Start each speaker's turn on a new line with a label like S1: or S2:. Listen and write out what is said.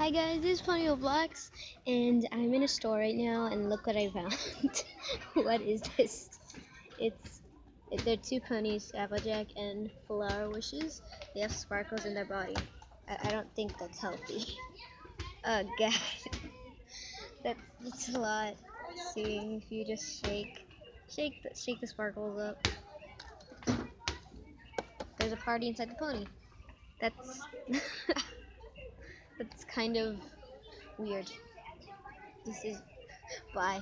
S1: Hi guys, this is PonyVille Blocks, and I'm in a store right now, and look what I found. what is this? It's it, they're two ponies, Applejack and Flower Wishes. They have sparkles in their body. I, I don't think that's healthy. Oh god, that's that's a lot. See if you just shake, shake the shake the sparkles up. There's a party inside the pony. That's that's kind of weird. This is bye.